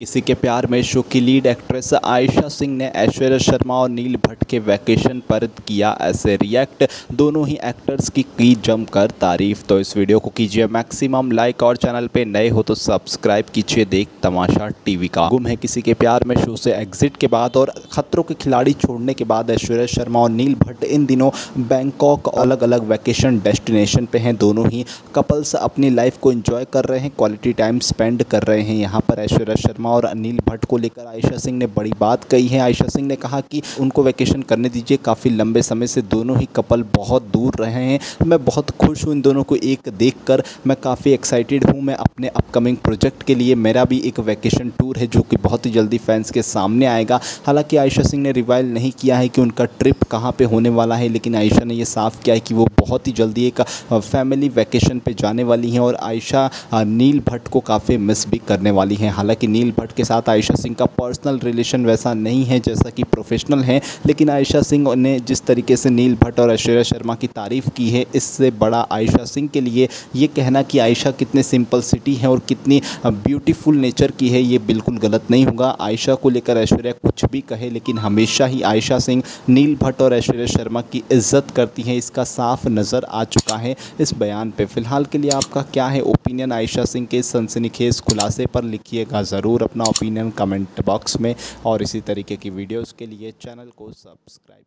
किसी के प्यार में शो की लीड एक्ट्रेस आयशा सिंह ने ऐश्वर्या शर्मा और नील भट्ट के वैकेशन पर किया ऐसे रिएक्ट दोनों ही एक्टर्स की की जमकर तारीफ़। तो इस वीडियो को कीजिए मैक्सिमम लाइक और चैनल पे नए हो तो सब्सक्राइब कीजिए। देख तमाशा टीवी का। गुम है किसी के प्यार में शो से एग्जिट के बाद और खतरों के खिलाड़ी छोड़ने के बाद ऐश्वर्या शर्मा और नील भट्ट इन दिनों बैंकॉक अलग अलग वैकेशन डेस्टिनेशन पे हैं। दोनों ही कपल्स अपनी लाइफ को इंजॉय कर रहे हैं क्वालिटी टाइम स्पेंड कर रहे हैं। यहाँ पर ऐश्वर्या शर्मा और अनिल भट्ट को लेकर आयशा सिंह ने बड़ी बात कही है। आयशा सिंह ने कहा कि उनको वैकेशन करने दीजिए। काफ़ी लंबे समय से दोनों ही कपल बहुत दूर रहे हैं। मैं बहुत खुश हूँ इन दोनों को एक देख मैं काफ़ी एक्साइटेड हूँ मैं अपने अपकमिंग प्रोजेक्ट के लिए। मेरा भी एक वैकेशन टूर है जो कि बहुत ही जल्दी फैंस के सामने आएगा। हालाँकि आयशा सिंह ने रिवाइल नहीं किया है कि उनका ट्रिप कहाँ पे होने वाला है, लेकिन आयशा ने ये साफ़ किया है कि वो बहुत ही जल्दी एक फैमिली वैकेशन पे जाने वाली हैं और आयशा नील भट्ट को काफ़ी मिस भी करने वाली हालाँकि नील भट्ट के साथ आयशा सिंह का पर्सनल रिलेशन वैसा नहीं है जैसा कि प्रोफेशनल है, लेकिन आयशा सिंह ने जिस तरीके से नील भट्ट और ऐश्वर्या शर्मा की तारीफ़ की है, इससे बड़ा आयशा सिंह के लिए ये कहना कि आयशा कितने सिंपल सिटी है और कितनी ब्यूटीफुल नेचर की है, ये बिल्कुल गलत नहीं होगा। आयशा को लेकर ऐश्वर्या कुछ भी कहे, लेकिन हमेशा ही आयशा सिंह नील भट्ट और ऐश्वर्या शर्मा की इज़्ज़त करती हैं, इसका साफ़ नज़र आ चुका है इस बयान पे। फ़िलहाल के लिए आपका क्या है ओपिनियन? आयशा सिंह के सनसनीखेज खुलासे पर लिखिएगा ज़रूर अपना ओपिनियन कमेंट बॉक्स में और इसी तरीके की वीडियोस के लिए चैनल को सब्सक्राइब